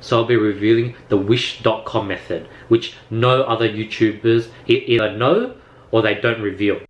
So I'll be revealing the wish.com method, which no other YouTubers either know or they don't reveal.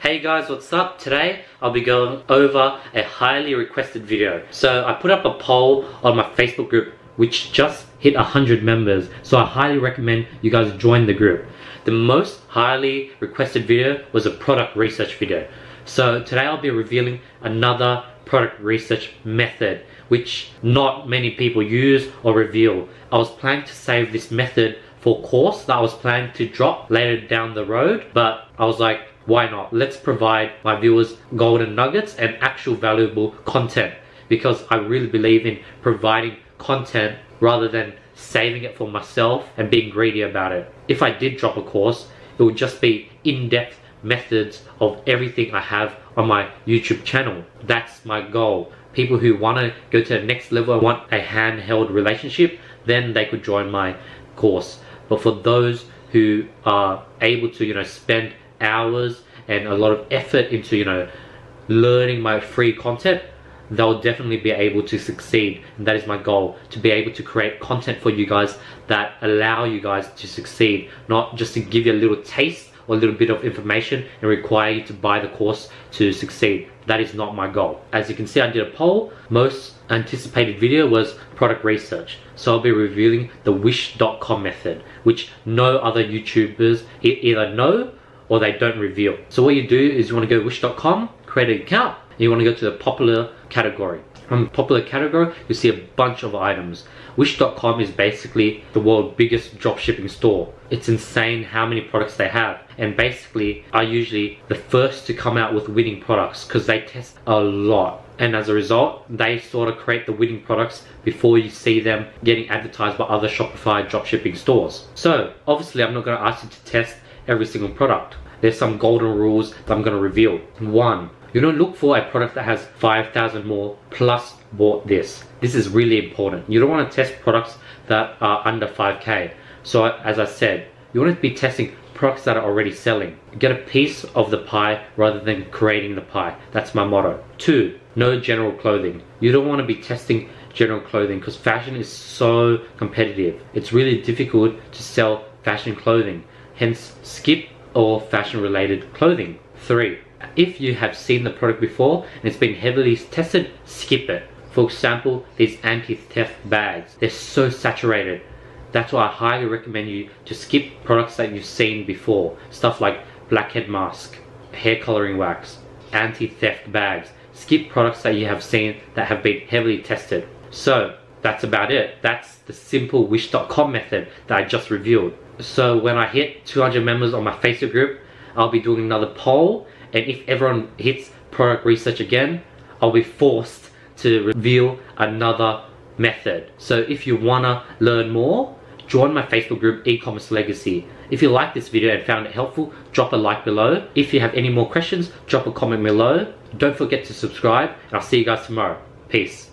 Hey guys, what's up? Today I'll be going over a highly requested video. So I put up a poll on my Facebook group which just hit 100 members. So I highly recommend you guys join the group. The most highly requested video was a product research video. So today I'll be revealing another product research method which not many people use or reveal. I was planning to save this method for course that I was planning to drop later down the road but I was like why not? Let's provide my viewers golden nuggets and actual valuable content because I really believe in providing content rather than saving it for myself and being greedy about it. If I did drop a course, it would just be in-depth methods of everything I have on my YouTube channel. That's my goal. People who want to go to the next level, want a handheld relationship, then they could join my course. But for those who are able to, you know, spend hours and a lot of effort into, you know, learning my free content, they'll definitely be able to succeed. And that is my goal, to be able to create content for you guys that allow you guys to succeed, not just to give you a little taste or a little bit of information and require you to buy the course to succeed. That is not my goal. As you can see, I did a poll. Most anticipated video was product research. So I'll be revealing the wish.com method, which no other YouTubers either know or they don't reveal. So what you do is you want to go wish.com, create an account, you want to go to the popular category. From popular category, you see a bunch of items. Wish.com is basically the world's biggest dropshipping store. It's insane how many products they have. And basically, are usually the first to come out with winning products because they test a lot. And as a result, they sort of create the winning products before you see them getting advertised by other Shopify dropshipping stores. So, obviously, I'm not going to ask you to test every single product. There's some golden rules that I'm going to reveal. One, you don't look for a product that has 5,000 more plus bought this. This is really important. You don't want to test products that are under 5k. So as I said, you want to be testing products that are already selling. Get a piece of the pie rather than creating the pie. That's my motto. Two, no general clothing. You don't want to be testing general clothing because fashion is so competitive. It's really difficult to sell fashion clothing. Hence, skip all fashion related clothing. Three, if you have seen the product before and it's been heavily tested, skip it. For example, these anti-theft bags, they're so saturated. That's why I highly recommend you to skip products that you've seen before. Stuff like blackhead mask, hair coloring wax, anti-theft bags. Skip products that you have seen that have been heavily tested. So that's about it. That's the simple wish.com method that I just revealed. So when I hit 200 members on my Facebook group, I'll be doing another poll and if everyone hits product research again, I'll be forced to reveal another method. So if you wanna learn more, join my Facebook group e-commerce legacy. If you like this video and found it helpful, drop a like below. If you have any more questions, drop a comment below. Don't forget to subscribe and I'll see you guys tomorrow. Peace.